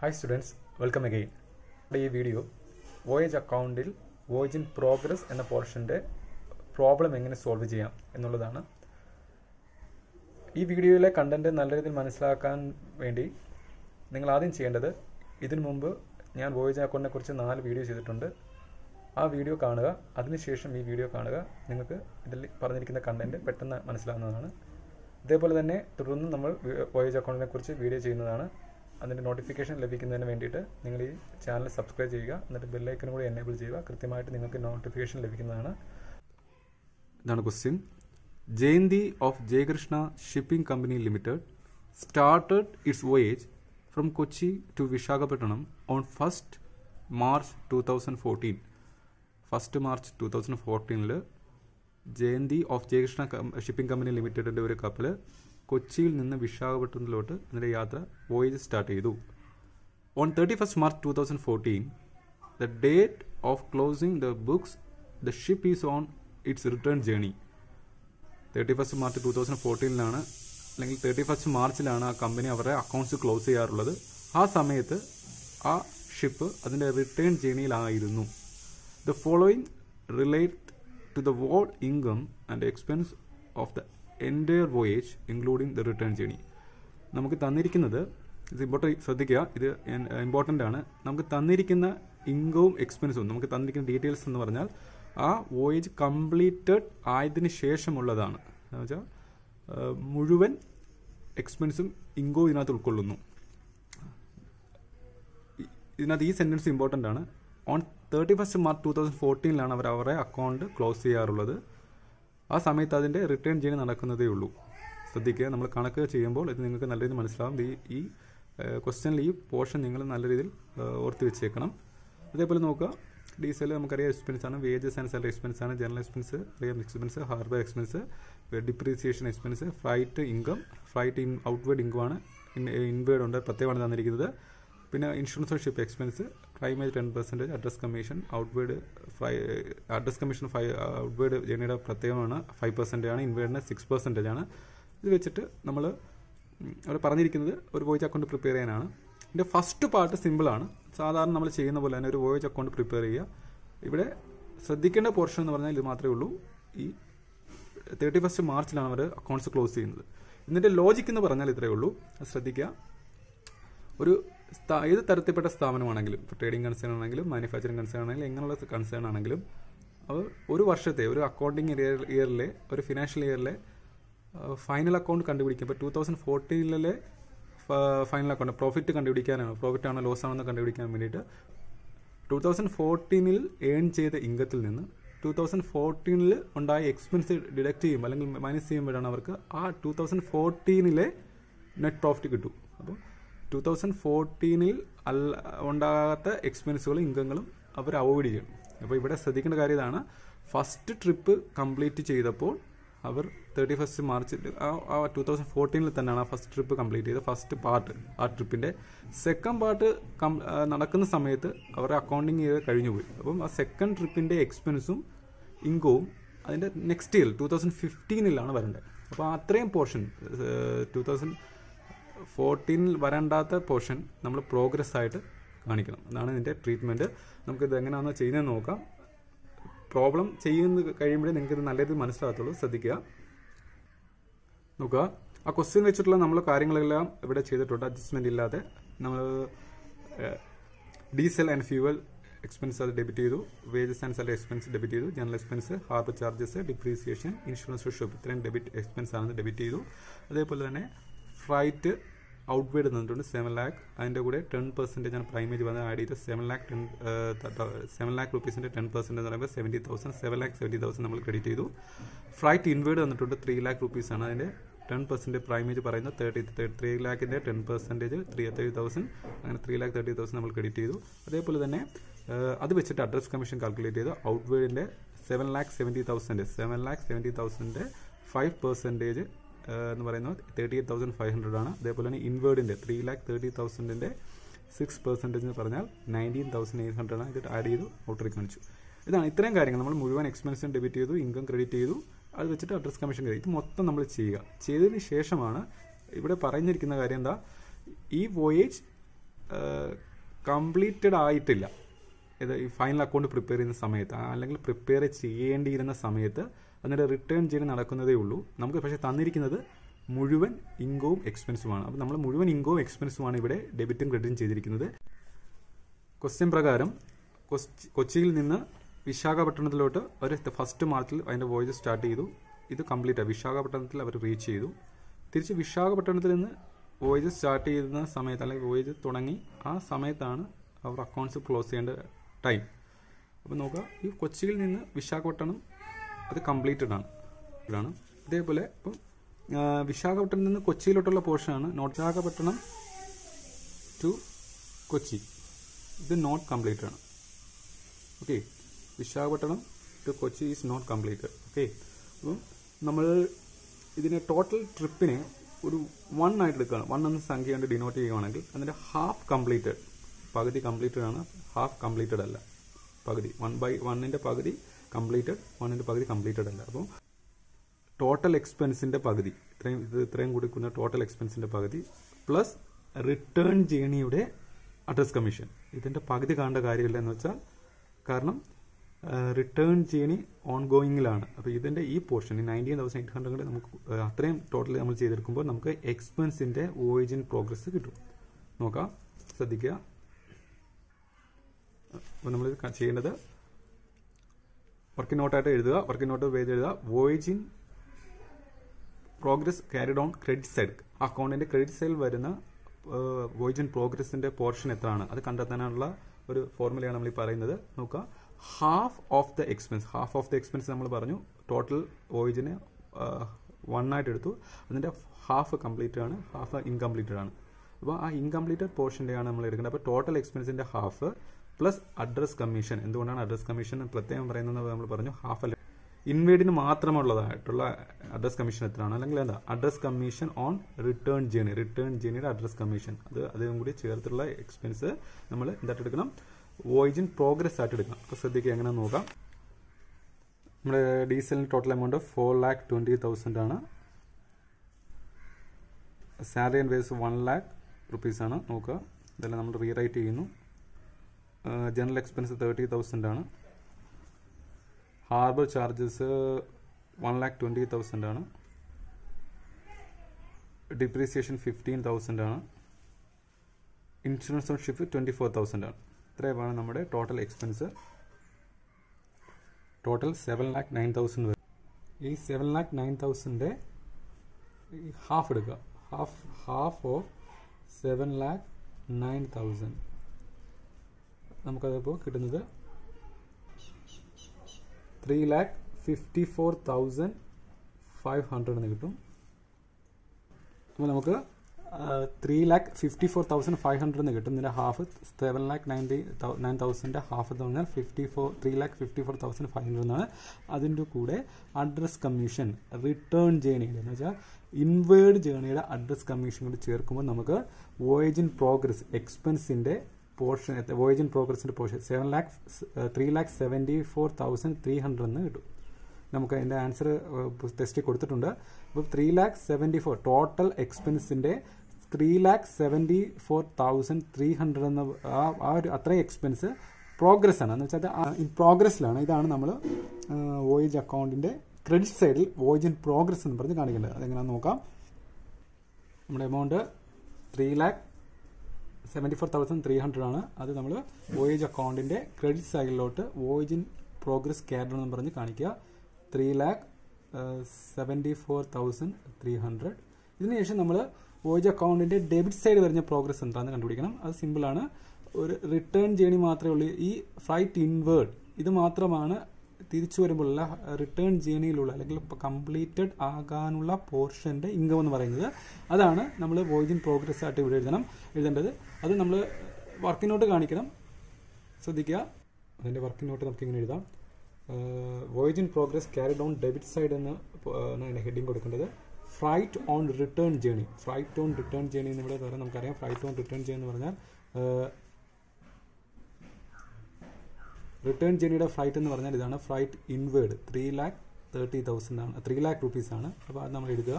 Hi students welcome again ഈ video voyage അക്കൗണ്ടിൽ voyage in progress എന്ന പോർഷന്റെ പ്രോബ്ലം എങ്ങനെ സോൾവ് ചെയ്യാം എന്നുള്ളതാണ്. ഈ വീഡിയോയിലെ കണ്ടന്റ് നല്ല രീതിയിൽ മനസ്സിലാക്കാൻ വേണ്ടി നിങ്ങൾ ആദ്യം ചെയ്യേണ്ടത് ഇതിനു മുമ്പ് ഞാൻ വോയേജ് അക്കൗണ്ടിനെ കുറിച്ച് നാല് വീഡിയോ ചെയ്തിട്ടുണ്ട്. ആ വീഡിയോ കാണുക അതിനുശേഷം ഈ വീഡിയോ കാണുക. നിങ്ങൾക്ക് ഇതിൽ പറഞ്ഞിരിക്കുന്ന കണ്ടന്റ് പെട്ടെന്ന് മനസ്സിലാവുന്നതാണ്. ഇതേപോലെ തന്നെ തുടർന്ന് നമ്മൾ വോയേജ് അക്കൗണ്ടിനെ കുറിച്ച് വീഡിയോ ചെയ്യുന്നതാണ്. അതിന്റെ നോട്ടിഫിക്കേഷൻ ലഭിക്കുന്നതിന് വേണ്ടിയിട്ട് നിങ്ങൾ ഈ ചാനൽ സബ്സ്ക്രൈബ് ചെയ്യുക. എന്നിട്ട് ബെല്ലൈക്കനും കൂടി എനേബിൾ ചെയ്യുക. കൃത്യമായിട്ട് നിങ്ങൾക്ക് നോട്ടിഫിക്കേഷൻ ലഭിക്കുന്നതാണ്. ഇതാണ് question Jayanthi of Jayakrishna shipping company limited started its voyage from Kochi to Visakhapatnam on first March two thousand fourteen first March two thousand ഫോർട്ടീനിൽ Jayanthi of Jayakrishna shipping company ലിമിറ്റഡിന്റെ ഒരു കപ്പൽ കൊച്ചിയിൽ നിന്ന് വിശാഖപട്ടണത്തിലോട്ട് ഇന്നലെ യാത്ര വോയേജ് സ്റ്റാർട്ട് ചെയ്തു. On thirty first March two thousand fourteen the date of closing the books the ship is on its return journey thirty first March two thousand ഫോർട്ടീനിലാണ് അല്ലെങ്കിൽ തേർട്ടി ഫസ്റ്റ് മാർച്ചിലാണ് ആ കമ്പനി അവരുടെ അക്കൗണ്ട്സ് ക്ലോസ് ചെയ്യാറുള്ളത്. ആ സമയത്ത് ആ ship അതിന്റെ return ജേണിയിലായിരുന്നു the following relate to the whole income and expense of the entire voyage including the return journey നമുക്ക് തന്നിരിക്കുന്നത് ഇത് ഇമ്പോർട്ടന്റ് ശ്രദ്ധിക്കുക ഇത് ഇമ്പോർട്ടന്റ് ആണ്. നമുക്ക് തന്നിരിക്കുന്ന ഇൻകവും എക്സ്പെൻസും നമുക്ക് തന്നിരിക്കുന്ന ഡീറ്റെയിൽസ് എന്ന് പറഞ്ഞാൽ ആ വോയേജ് കംപ്ലീറ്റഡ് ആയതിനു ശേഷമുള്ളതാണ്. എന്ന് വെച്ചാൽ മുഴുവൻ എക്സ്പെൻസും ഇൻകോ ഇതിനകത്ത് ഉൾക്കൊള്ളുന്നു. ഇതിനകത്ത് ഈ സെന്റൻസ് ഇമ്പോർട്ടന്റ് ആണ്. On thirty first March two thousand ഫോർട്ടീനിലാണ് അവർ അവരുടെ അക്കൗണ്ട് ക്ലോസ് ചെയ്യാറുള്ളത്. ആ സമയത്ത് അതിന്റെ റിട്ടേൺ ജേണി നടക്കുന്നതേ ഉള്ളൂ. ശ്രദ്ധിക്കുക. നമ്മൾ കണക്ക് ചെയ്യുമ്പോൾ ഇത് നിങ്ങൾക്ക് നല്ല രീതിയിൽ മനസ്സിലാവും. ഈ ഈ ക്വസ്റ്റ്യനിൽ ഈ പോർഷൻ നിങ്ങൾ നല്ല രീതിയിൽ ഓർത്ത് വെച്ചേക്കണം. അതേപോലെ നോക്കുക. ഡീസൽ നമുക്കറിയാം എക്സ്പെൻസ് ആണ്. വേജസ് ആൻഡ് സാലറി എക്സ്പെൻസ് ആണ്. ജനറൽ എക്സ്പെൻസ് അറിയാം expense harbour expense depreciation expense freight income freight in outward income ആണ്. ഇൻവേർഡ് ഉണ്ട്. പ്രത്യേകമാണ് തന്നിരിക്കുന്നത്. പിന്നെ insurance ship expense primage ten percentage address commission outward five address commission five outward ജേണിയുടെ പ്രത്യേകമാണ് five percentage ആണ് ഇൻവേഡിന് സിക്സ് പെർസെന്റേജ് ആണ് ഇത് വെച്ചിട്ട് നമ്മൾ അവിടെ പറഞ്ഞിരിക്കുന്നത് ഒരു വോയിസ് അക്കൗണ്ട് പ്രിപ്പയർ ചെയ്യാനാണ്. ഇതിന്റെ ഫസ്റ്റ് പാർട്ട് സിമ്പിളാണ് സാധാരണ നമ്മൾ ചെയ്യുന്ന പോലെ തന്നെ ഒരു വോയിസ് അക്കൗണ്ട് പ്രിപ്പയർ ചെയ്യുക. ഇവിടെ ശ്രദ്ധിക്കേണ്ട പോർഷൻ എന്ന് പറഞ്ഞാൽ ഇത് മാത്രമേ ഉള്ളൂ. ഈ തേർട്ടി ഫസ്റ്റ് മാർച്ചിലാണ് അവർ അക്കൗണ്ട്സ് ക്ലോസ് ചെയ്യുന്നത്. ഇതിന്റെ ലോജിക് എന്ന് പറഞ്ഞാൽ ഇത്രയേ ഉള്ളൂ. ശ്രദ്ധിക്കുക. ഒരു ഏത് തരത്തിൽപ്പെട്ട സ്ഥാപനമാണെങ്കിലും ട്രേഡിംഗ് കൺസേൺ ആണെങ്കിലും മാനുഫാക്ചറിങ് കൺസേൺ ആണെങ്കിലും എങ്ങനെയുള്ള കൺസേൺ ആണെങ്കിലും അവർ ഒരു വർഷത്തെ ഒരു അക്കൗണ്ടിങ് ഇയർ ഇയറിലെ ഒരു ഫിനാൻഷ്യൽ ഇയറിലെ ഫൈനൽ അക്കൗണ്ട് കണ്ടുപിടിക്കും ഇപ്പോൾ ടൂ തൗസൻഡ് ഫോർട്ടീനിലെ ഫൈനൽ അക്കൗണ്ട് പ്രോഫിറ്റ് കണ്ടുപിടിക്കാനാണ് പ്രോഫിറ്റ് ആണോ ലോസ് ആണോ എന്ന് കണ്ടുപിടിക്കാൻ വേണ്ടിയിട്ട് ടൂ തൗസൻഡ് ഫോർട്ടീനിൽ ഏൺ ചെയ്ത ഇൻകത്തിൽ നിന്ന് ടൂ തൗസൻഡ് ഫോർട്ടീനിൽ ഉണ്ടായ എക്സ്പെൻസ് ഡിഡക്ട് ചെയ്യും അല്ലെങ്കിൽ മൈനസ് ചെയ്യുമ്പോഴാണ് അവർക്ക് ആ ടൂ തൗസൻഡ് ഫോർട്ടീനിലെ നെറ്റ് പ്രോഫിറ്റ് കിട്ടും. ടൂ തൗസൻഡ് ഫോർട്ടീനിൽ അല്ല ഉണ്ടാകാത്ത എക്സ്പെൻസുകളും ഇൻകങ്ങളും അവർ അവോയ്ഡ് ചെയ്യണം അപ്പോൾ ഇവിടെ ശ്രദ്ധിക്കേണ്ട കാര്യം ഇതാണ്. ഫസ്റ്റ് ട്രിപ്പ് കംപ്ലീറ്റ് ചെയ്തപ്പോൾ അവർ thirty first March two thousand ഫോർട്ടീനിൽ തന്നെയാണ് ആ ഫസ്റ്റ് ട്രിപ്പ് കംപ്ലീറ്റ് ചെയ്തത് ഫസ്റ്റ് പാർട്ട് ആ ട്രിപ്പിന്റെ സെക്കൻഡ് പാർട്ട് നടക്കുന്ന സമയത്ത് അവരുടെ അക്കൗണ്ടിങ് ചെയ്ത് കഴിഞ്ഞു പോയി. അപ്പം ആ സെക്കൻഡ് ട്രിപ്പിന്റെ എക്സ്പെൻസും ഇൻകവും അതിന്റെ നെക്സ്റ്റ് ഇയർ ടു തൗസൻഡ് ഫിഫ്റ്റീനിലാണ് വരേണ്ടത്. അപ്പോൾ അത്രയും പോർഷൻ ടു തൗസൻഡ് ഫോർട്ടീനിൽ വരണ്ടാത്ത പോർഷൻ നമ്മൾ പ്രോഗ്രസ് ആയിട്ട് കാണിക്കണം. അതാണ് ഇതിന്റെ ട്രീറ്റ്മെന്റ് നമുക്കിത് എങ്ങനെയാണെന്ന് ചെയ്യുന്നത് നോക്കാം. പ്രോബ്ലം ചെയ്യുന്ന കഴിയുമ്പോഴേ നിങ്ങൾക്ക് ഇത് നല്ല രീതിയിൽ മനസ്സിലാകത്തുള്ളൂ. ശ്രദ്ധിക്കുക. നോക്കുക. ആ ക്വസ്റ്റ്യൻ വെച്ചിട്ടുള്ള നമ്മൾ കാര്യങ്ങളെല്ലാം ഇവിടെ ചെയ്തിട്ടുണ്ട്. അഡ്ജസ്റ്റ്മെന്റ് ഇല്ലാതെ നമ്മൾ ഡീസൽ ആൻഡ് ഫ്യൂവൽ എക്സ്പെൻസ് അത് ഡെബിറ്റ് ചെയ്തു. Wages and salary expense debit ചെയ്തു. General expense harbour charges depreciation insurance shop ഇത്രയും ഡെബിറ്റ് എക്സ്പെൻസ് ആണെന്ന് ഡെബിറ്റ് ചെയ്തു. അതേപോലെ തന്നെ ഫ്ലൈറ്റ് ഔട്ട്വേഡ് തന്നിട്ടുണ്ട് സെവൻ ലാക്ക് അതിന്റെ കൂടെ ടെൻ പെർസെന്റേജ് ആണ് പ്രൈമേജ് വന്ന് ആഡ് ചെയ്ത് seven lakh ten seven lakh റുപ്പീസിന്റെ ten percent എന്ന് പറയുമ്പോൾ seventy thousand seven lakh seventy thousand നമ്മൾ ക്രെഡിറ്റ് ചെയ്തു. ഫ്ലൈറ്റ് ഇൻവേഡ് തന്നിട്ടുണ്ട് ത്രീ ലാക്ക് റുപ്പീസാണ് അതിന്റെ ടെൻ പെർസെന്റ് പ്രൈമേജ് പറയുന്നത് thirty three ലാക്കിന്റെ ten percentage three thirty thousand അങ്ങനെ ത്രീ ലാക്ക് തേർട്ടി തൗസൻഡ് നമ്മൾ ക്രെഡിറ്റ് ചെയ്തു. അതേപോലെ തന്നെ അത് വെച്ചിട്ട് അഡ്രസ് കമ്മീഷൻ കാൽക്കുലേറ്റ് ചെയ്തു. ഔട്ട്വേഡിന്റെ seven lakh seventy thousand seven lakh seventy തൗസൻഡിന്റെ five percentage എന്ന് പറയുന്നത് thirty eight thousand five hundred ആണ്. അതേപോലെ തന്നെ ഇൻവേർഡിന്റെ ത്രീ ലാക്ക് തേർട്ടി തൗസൻഡിന്റെ സിക്സ് പെർസെന്റേജ് എന്ന് പറഞ്ഞാൽ നയന്റീൻ തൗസൻഡ് എയ്റ്റ് ഹൺഡ്രഡ് ആണ്. ഇത് ആഡ് ചെയ്തു ഔട്ടറി കാണിച്ചു. ഇതാണ് ഇത്രയും കാര്യങ്ങൾ നമ്മൾ മുഴുവൻ എക്സ്പെൻസും ഡെബിറ്റ് ചെയ്തു ഇൻകം ക്രെഡിറ്റ് ചെയ്തു. അത് വെച്ചിട്ട് അഡ്രസ് കമ്മീഷൻ ഇത് മൊത്തം നമ്മൾ ചെയ്യുക. ചെയ്തതിന് ശേഷമാണ് ഇവിടെ പറഞ്ഞിരിക്കുന്ന കാര്യം എന്താ? ഈ വോയേജ് കംപ്ലീറ്റഡ് ആയിട്ടില്ല. ഇത് ഈ ഫൈനൽ അക്കൗണ്ട് പ്രിപ്പയർ ചെയ്യുന്ന സമയത്ത് അല്ലെങ്കിൽ പ്രിപ്പയർ ചെയ്യേണ്ടിയിരുന്ന സമയത്ത് അതിന്റെ റിട്ടേൺ ചെയ്ത് നടക്കുന്നതേ ഉള്ളൂ. നമുക്ക് പക്ഷേ തന്നിരിക്കുന്നത് മുഴുവൻ ഇൻകവും എക്സ്പെൻസുമാണ് അപ്പോൾ നമ്മൾ മുഴുവൻ ഇൻകവും എക്സ്പെൻസുമാണ് ഇവിടെ ഡെബിറ്റും ക്രെഡിറ്റും ചെയ്തിരിക്കുന്നത്. ക്വസ്റ്റ്യൻ പ്രകാരം കൊച്ചിയിൽ നിന്ന് വിശാഖപട്ടണത്തിലോട്ട് അവർ ഫസ്റ്റ് മാർച്ചിൽ അതിന്റെ വോയേജ് സ്റ്റാർട്ട് ചെയ്തു. ഇത് കംപ്ലീറ്റ് ആയി. വിശാഖപട്ടണത്തിൽ അവർ റീച്ച് ചെയ്തു. തിരിച്ച് വിശാഖപട്ടണത്തിൽ നിന്ന് വോയേജ് സ്റ്റാർട്ട് ചെയ്യുന്ന സമയത്ത് അല്ലെങ്കിൽ വോയേജ് തുടങ്ങി ആ സമയത്താണ് അവർ അക്കൗണ്ട്സ് ക്ലോസ് ചെയ്യേണ്ട ടൈം അപ്പോൾ നോക്കുക ഈ കൊച്ചിയിൽ നിന്ന് വിശാഖപട്ടണം അത് കംപ്ലീറ്റഡ് ആണ്. ഇതാണ്. ഇതേപോലെ ഇപ്പം വിശാഖപട്ടണത്തിൽ നിന്ന് കൊച്ചിയിലോട്ടുള്ള പോർഷനാണ് നോർത്ത് വിശാഖപട്ടണം ടു കൊച്ചി. ഇത് നോട്ട് കംപ്ലീറ്റ് ആണ്. Okay Visakhapatnam to Kochi is not complete okay അപ്പം നമ്മൾ ഇതിനെ ടോട്ടൽ ട്രിപ്പിനെ ഒരു വൺ ആയിട്ട് എടുക്കുകയാണ്. വൺ എന്ന സംഖ്യ കൊണ്ട് ഡിനോട്ട് ചെയ്യുകയാണെങ്കിൽ അതിന്റെ ഹാഫ് കംപ്ലീറ്റഡ് പകുതി കംപ്ലീറ്റഡ് ആണ്. ഹാഫ് കംപ്ലീറ്റഡ് അല്ല. പകുതി. വൺ ബൈ വണ്ണിന്റെ പകുതി കംപ്ലീറ്റഡ് വണ്ണിന്റെ പകുതി കംപ്ലീറ്റഡ് അല്ല അപ്പം ടോട്ടൽ എക്സ്പെൻസിന്റെ പകുതി. ഇത്രയും ഇത് ഇത്രയും കൊടുക്കുന്ന ടോട്ടൽ എക്സ്പെൻസിന്റെ പകുതി പ്ലസ് റിട്ടേൺ ജേണിയുടെ അഡ്രസ് കമ്മീഷൻ ഇതിന്റെ പകുതി കാണേണ്ട കാര്യമില്ല എന്ന് വെച്ചാൽ കാരണം റിട്ടേൺ ജേണി ഓൺ ഗോയിങ്ങിലാണ് അപ്പോൾ ഇതിന്റെ ഈ portion nineteen thousand eight hundred നമുക്ക് അത്രയും ടോട്ടൽ നമ്മൾ ചെയ്തെടുക്കുമ്പോൾ നമുക്ക് എക്സ്പെൻസിന്റെ ഓറിജിൻ പ്രോഗ്രസ് കിട്ടും. നോക്കാം. ശ്രദ്ധിക്കുക. അപ്പോൾ നമ്മൾ ചെയ്യേണ്ടത് വർക്കിംഗ് നോട്ടായിട്ട് എഴുതുക വർക്കിംഗ് നോട്ട് പേജ് എഴുതുക voyage in progress carried on credit side അക്കൗണ്ടിന്റെ ക്രെഡിറ്റ് സൈഡിൽ വരുന്ന വോയിജ് ഇൻ പ്രോഗ്രസിന്റെ പോർഷൻ എത്രയാണ്? അത് കണ്ടെത്താനുള്ള ഒരു ഫോർമുലയാണ് നമ്മൾ ഈ പറയുന്നത്. നോക്കുക. Half of the expense half of the expense നമ്മൾ പറഞ്ഞു. ടോട്ടൽ വോയിജിന് വൺ ആയിട്ട് എടുത്തു. അതിന്റെ ഹാഫ് കംപ്ലീറ്റഡ് ആണ് ഹാഫ് ഇൻകംപ്ലീറ്റഡ് ആണ്. അപ്പോൾ ആ ഇൻകംപ്ലീറ്റഡ് പോർഷന്റെയാണ് നമ്മൾ എടുക്കേണ്ടത്. അപ്പോൾ ടോട്ടൽ എക്സ്പെൻസിന്റെ ഹാഫ് പ്ലസ് അഡ്രസ് കമ്മീഷൻ. എന്തുകൊണ്ടാണ് അഡ്രസ് കമ്മീഷൻ പ്രത്യേകം പറയുന്നത് നമ്മൾ പറഞ്ഞു? ഹാഫ് അല്ല? ഇൻവേഡിന് മാത്രമുള്ളതായിട്ടുള്ള അഡ്രസ് കമ്മീഷൻ എത്രയാണ്? അല്ലെങ്കിൽ എന്താ? Address commission on return journey. Return ജേണിയുടെ address commission. അത് അതും കൂടി ചേർത്തുള്ള എക്സ്പെൻസ് നമ്മൾ എന്തായിട്ട് എടുക്കണം? വോയിജിൻ പ്രോഗ്രസ് ആയിട്ട് എടുക്കണം. അപ്പോൾ ശ്രദ്ധിക്കുക എങ്ങനെ നോക്കാം. നമ്മുടെ ഡീസലിന് total amount four lakh twenty thousand ആണ്. Salary and wages one lakh rupees ആണ്. നോക്കുക. ഇതെല്ലാം നമ്മൾ റീറൈറ്റ് ചെയ്യുന്നു. ജനറൽ എക്സ്പെൻസ് തേർട്ടി തൗസൻഡ് ആണ്. Harbour charges one lakh twenty thousand ആണ്. ഡിപ്രീസിയേഷൻ ഫിഫ്റ്റീൻ തൗസൻഡ് ആണ്. Insurance on ship twenty four thousand ആണ്. ഇത്രയുമാണ് നമ്മുടെ total expense total seven lakh nine thousand വരും. ഈ seven lakh nine thousand half എടുക്കുക. Half half of seven lakh nine thousand നമുക്കതിപ്പോൾ കിട്ടുന്നത് three lakh fifty four thousand five hundred എന്ന് കിട്ടും. അപ്പോൾ നമുക്ക് three lakh fifty four thousand five hundred എന്ന് കിട്ടും. ഇതിന്റെ half seven lakh ninety nine തൗസൻഡിന്റെ half എന്ന് പറഞ്ഞാൽ fifty four three lakh fifty four thousand five hundred എന്നാണ്. അതിന്റെ കൂടെ അഡ്രസ് കമ്മീഷൻ റിട്ടേൺ ജേണിയുടെ എന്ന് വെച്ചാൽ ഇൻവേർഡ് ജേണിയുടെ അഡ്രസ് കമ്മീഷൻ കൂടി ചേർക്കുമ്പോൾ നമുക്ക് വോയേജ് ഇൻ പ്രോഗ്രസ് എക്സ്പെൻസിന്റെ portion voyage in പ്രോഗ്രസിന്റെ portion seven lakh three lakh seventy four thousand three hundred എന്ന് കിട്ടും. നമുക്ക് അതിന്റെ ആൻസർ ടെസ്റ്റ് കൊടുത്തിട്ടുണ്ട്. അപ്പോൾ three lakh seventy four total എക്സ്പെൻസിന്റെ three lakh seventy four thousand three hundred എന്ന ആ ഒരു അത്രയും എക്സ്പെൻസ് പ്രോഗ്രസ് ആണ്. എന്ന് വെച്ചാൽ അത് ഇൻ പ്രോഗ്രസ്സിലാണ് ഇതാണ് നമ്മൾ വോയേജ് അക്കൗണ്ടിന്റെ ക്രെഡിറ്റ് സൈഡിൽ വോയേജ് ഇൻ പ്രോഗ്രസ് എന്ന് പറഞ്ഞ് കാണിക്കേണ്ടത്. അതെങ്ങനെയാണെന്ന് നോക്കാം. നമ്മുടെ amount three lakh seventy four thousand three hundred ആണ്. അത് നമ്മൾ വോയേജ് അക്കൗണ്ടിന്റെ ക്രെഡിറ്റ് സൈഡിലോട്ട് വോയേജ് ഇൻ പ്രോഗ്രസ് ക്യാഡ് എന്ന് പറഞ്ഞ് കാണിക്കുക three lakh seventy four thousand three hundred ഇതിനുശേഷം നമ്മൾ വോയേജ് അക്കൗണ്ടിന്റെ ഡെബിറ്റ് സൈഡ് വരുന്ന പ്രോഗ്രസ് എന്താണെന്ന് കണ്ടുപിടിക്കണം. അത് സിമ്പിളാണ് ഒരു റിട്ടേൺ ജേണി മാത്രമേ ഉള്ളൂ. ഈ ഫ്ലൈറ്റ് ഇൻവേർഡ് ഇത് മാത്രമാണ് തിരിച്ചു വരുമ്പോഴുള്ള റിട്ടേൺ ജേണിയിലുള്ള അല്ലെങ്കിൽ കംപ്ലീറ്റഡ് ആകാനുള്ള പോർഷന്റെ ഇൻകം എന്ന് പറയുന്നത് അതാണ് നമ്മൾ വോയിജ് ഇൻ പ്രോഗ്രസ് ആയിട്ട് ഇവിടെ എഴുതണം. എഴുതേണ്ടത് അത് നമ്മൾ വർക്കിനോട്ട് കാണിക്കണം. ശ്രദ്ധിക്കുക. അതിന്റെ വർക്കിനോട്ട് നമുക്ക് ഇങ്ങനെ എഴുതാം. Voyage in progress carry down debit side എന്ന് അതിന്റെ ഹെഡിങ് കൊടുക്കേണ്ടത്. Flight on return journey freight on return journey എന്ന് ഇവിടെ പറയാം നമുക്കറിയാം. ഫ്ലൈറ്റ് ഓൺ റിട്ടേൺ ജേണി എന്ന് പറഞ്ഞാൽ റിട്ടേൺ ജേണിയുടെ ഫ്ലൈറ്റ് എന്ന് പറഞ്ഞാൽ ഇതാണ് flight inward. Three lakh thirty thousand ആണ്. ത്രീ ലാക്ക് റുപ്പീസ് ആണ്. അപ്പോൾ അത് നമ്മൾ എടുക്കുക.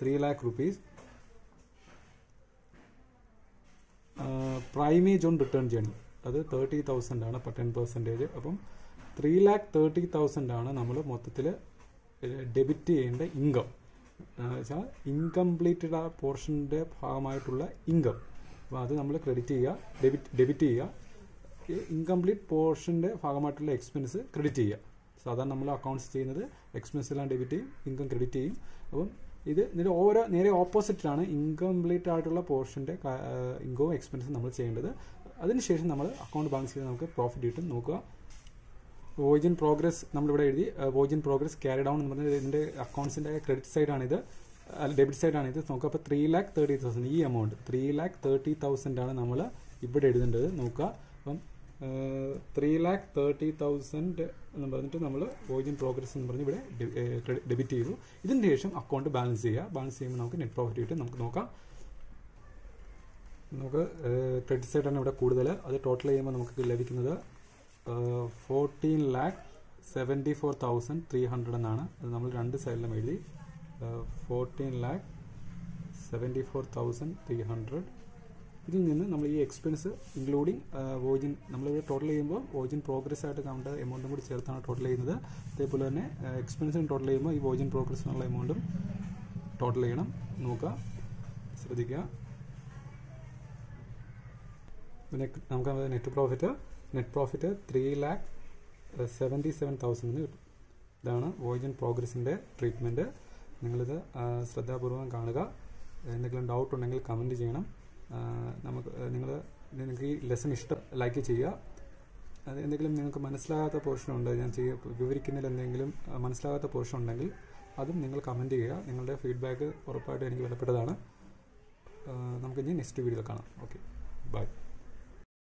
Three lakh rupees primage on return journey. അത് തേർട്ടി തൗസൻഡ് ആണ് ടെൻ പെർസെന്റേജ് അപ്പം ത്രീ ലാക്ക് തേർട്ടി തൗസൻഡ് ആണ് നമ്മൾ മൊത്തത്തിൽ ഡെബിറ്റ് ചെയ്യേണ്ട ഇൻകം വെച്ചാൽ ഇൻകംപ്ലീറ്റഡ് ആ പോർഷന്റെ ഭാഗമായിട്ടുള്ള ഇൻകം അപ്പോൾ അത് നമ്മൾ ക്രെഡിറ്റ് ചെയ്യുക ഡെബിറ്റ് ഡെബിറ്റ് ചെയ്യുക. ഇൻകംപ്ലീറ്റ് പോർഷന്റെ ഭാഗമായിട്ടുള്ള എക്സ്പെൻസ് ക്രെഡിറ്റ് ചെയ്യുക. സാധാരണ നമ്മൾ അക്കൗണ്ട്സ് ചെയ്യുന്നത് എക്സ്പെൻസ് എല്ലാം ഡെബിറ്റ് ചെയ്യും ഇൻകം ക്രെഡിറ്റ് ചെയ്യും. അപ്പം ഇത് ഇതിന്റെ ഓരോ നേരെ ഓപ്പോസിറ്റാണ് ഇൻകംപ്ലീറ്റ് ആയിട്ടുള്ള പോർഷന്റെ ഇൻകവും എക്സ്പെൻസും നമ്മൾ ചെയ്യേണ്ടത്. അതിനുശേഷം നമ്മൾ അക്കൗണ്ട് ബാലൻസ് ചെയ്ത് നമുക്ക് പ്രോഫിറ്റ് കിട്ടും. നോക്കുക. വോയിജ് ഇൻ പ്രോഗ്രസ് നമ്മളിവിടെ എഴുതി. Voyage in progress carry down എന്ന് പറഞ്ഞാൽ ഇതിന്റെ അക്കൗണ്ട്സിന്റെ ക്രെഡിറ്റ് സൈഡാണിത് ഡെബിറ്റ് സൈഡാണിത് നോക്കുക. അപ്പോൾ ത്രീ ലാക്ക് തേർട്ടി തൗസൻഡ് ഈ എമൗണ്ട് ത്രീ ലാക്ക് തേർട്ടി തൗസൻഡാണ് നമ്മൾ ഇവിടെ എഴുതേണ്ടത്. നോക്കുക. ത്രീ ലാക്ക് തേർട്ടി തൗസൻഡ് എന്ന് പറഞ്ഞിട്ട് നമ്മൾ ഇൻ പ്രോഗ്രസ് എന്ന് പറഞ്ഞ് ഇവിടെ ഡെബിറ്റ് ചെയ്തു. ഇതിന് ശേഷം അക്കൗണ്ട് ബാലൻസ് ചെയ്യുക ബാലൻസ് ചെയ്യുമ്പോൾ നമുക്ക് നെറ്റ് പ്രോഫിറ്റ് കിട്ടും. നമുക്ക് നോക്കാം. നമുക്ക് ക്രെഡിറ്റ് സൈഡാണ് ഇവിടെ കൂടുതൽ. അത് ടോട്ടൽ ചെയ്യുമ്പോൾ നമുക്ക് ലഭിക്കുന്നത് fourteen lakh seventy four thousand three hundred എന്നാണ്. അത് നമ്മൾ രണ്ട് സൈഡിലും എഴുതി. Fourteen lakh seventy four thousand three hundred ഇതിൽ നിന്ന് നമ്മൾ ഈ എക്സ്പെൻസ് ഇൻക്ലൂഡിങ് വോജിൻ നമ്മളിവിടെ ടോട്ടൽ ചെയ്യുമ്പോൾ വോജിൻ പ്രോഗ്രസ് ആയിട്ട് കൗണ്ട് എമൗണ്ടും കൂടി ചേർത്താണ് ടോട്ടൽ ചെയ്യുന്നത്. അതേപോലെ തന്നെ എക്സ്പെൻസും ടോട്ടൽ ചെയ്യുമ്പോൾ ഈ വോജിൻ പ്രോഗ്രസ് എന്നുള്ള എമൗണ്ടും ടോട്ടൽ ചെയ്യണം. നോക്കുക. ശ്രദ്ധിക്കുക. പിന്നെ നമുക്ക് net profit net profit three lakh seventy seven തൗസൻഡിന് കിട്ടും. ഇതാണ് വോയിജൻ പ്രോഗ്രസിന്റെ ട്രീറ്റ്മെന്റ് നിങ്ങളിത് ശ്രദ്ധാപൂർവം കാണുക. എന്തെങ്കിലും ഡൗട്ട് ഉണ്ടെങ്കിൽ കമന്റ് ചെയ്യണം. നമുക്ക് നിങ്ങൾ നിങ്ങൾക്ക് ഈ ലെസൺ ഇഷ്ടം ലൈക്ക് ചെയ്യുക. അത് എന്തെങ്കിലും നിങ്ങൾക്ക് മനസ്സിലാകാത്ത പോർഷൻ ഉണ്ട് ഞാൻ ചെയ്യ വിവരിക്കുന്നതിൽ എന്തെങ്കിലും മനസ്സിലാകാത്ത പോർഷൻ ഉണ്ടെങ്കിൽ അതും നിങ്ങൾ കമന്റ് ചെയ്യുക. നിങ്ങളുടെ ഫീഡ്ബാക്ക് ഉറപ്പായിട്ടും എനിക്ക് വിലപ്പെട്ടതാണ്. നമുക്കിനി നെക്സ്റ്റ് വീഡിയോ കാണാം. ഓക്കെ